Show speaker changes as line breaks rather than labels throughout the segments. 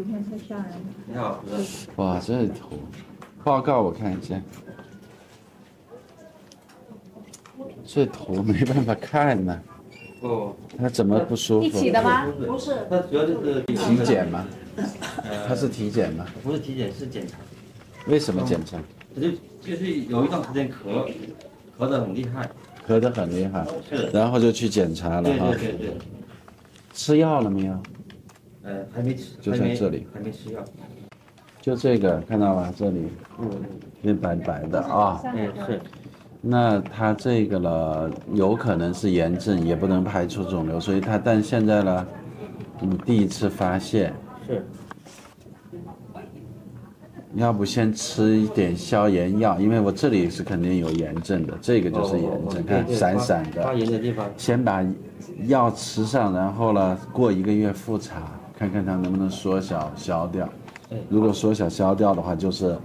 图片太吓人了。
你好。
哇，这图报告我看一下，这图没办法看呢、
哦，
他怎么不舒服？
一起的吗？
不是，他主要就是
体检吗？
呃
他是体检吗？
不是体检是检查，
为什么检查？
它就就是有一段时间咳，咳得很厉害。
咳得很厉害，
是。
然后就去检查了
对
哈
对。对对。
吃药了没有？
呃，还没吃，
就在这里，
还没吃药。
就这个看到吗？这里
嗯，
变白白的啊。
嗯是。
那他这个呢，有可能是炎症，也不能排除肿瘤，所以他但现在呢，你第一次发现，
是。
要不先吃一点消炎药，因为我这里是肯定有炎症的，这个就是炎症，看闪闪
发
的。
炎的地方。
先把药吃上，然后呢，过一个月复查，看看它能不能缩小消掉。
哎。
如果缩小消掉的话，就是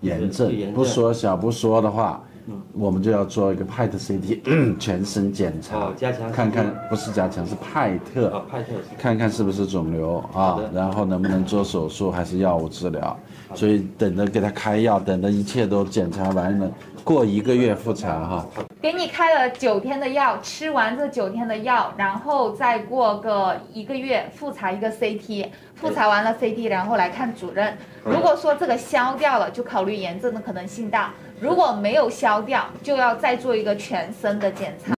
炎症。不缩小不缩的话，
嗯。
我们就要做一个 PET CT 全身检查。
哦，加强
看看不是加强是派特。
啊，，派特。
看看是不是肿瘤。啊，然后能不能做手术还是药物治疗。所以等着给他开药，等着一切都检查完了，过一个月复查哈。
给你开了九天的药，吃完这九天的药，然后再过个一个月复查一个 CT，复查完了 CT，然后来看主任。如果说这个消掉了，就考虑炎症的可能性大；如果没有消掉，就要再做一个全身的检查。